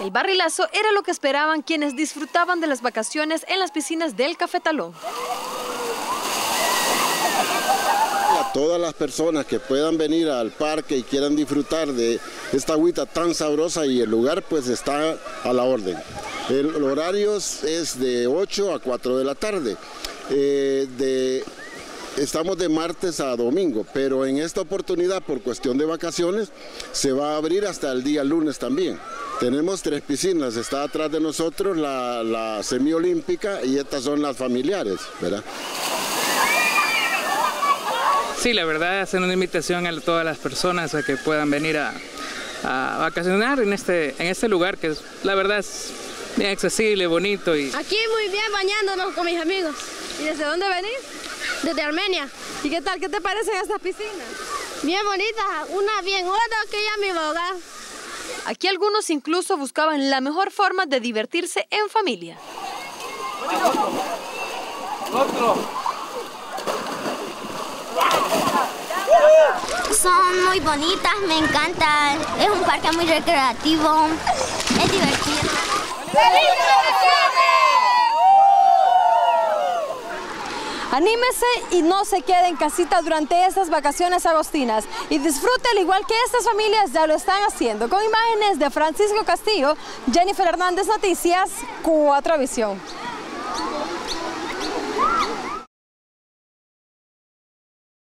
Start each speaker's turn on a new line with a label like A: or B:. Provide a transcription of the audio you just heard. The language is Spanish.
A: El barrilazo era lo que esperaban quienes disfrutaban de las vacaciones en las piscinas del Cafetalón.
B: A todas las personas que puedan venir al parque y quieran disfrutar de esta agüita tan sabrosa y el lugar pues está a la orden. El horario es de 8 a 4 de la tarde. Eh, de, estamos de martes a domingo, pero en esta oportunidad, por cuestión de vacaciones, se va a abrir hasta el día lunes también. Tenemos tres piscinas, está atrás de nosotros la, la semiolímpica y estas son las familiares, ¿verdad?
C: Sí, la verdad, hacen una invitación a todas las personas a que puedan venir a, a vacacionar en este, en este lugar que es, la verdad es bien accesible, bonito. Y...
D: Aquí muy bien bañándonos con mis amigos.
A: ¿Y desde dónde venís?
D: Desde Armenia.
A: ¿Y qué tal? ¿Qué te parecen estas piscinas?
D: Bien bonitas, una bien otra que ya mi hogar.
A: Aquí algunos incluso buscaban la mejor forma de divertirse en familia.
E: Son muy bonitas, me encanta. Es un parque muy recreativo, es divertido.
A: Anímese y no se quede en casita durante estas vacaciones agostinas y disfrute al igual que estas familias ya lo están haciendo. Con imágenes de Francisco Castillo, Jennifer Hernández Noticias, Cuatro Visión.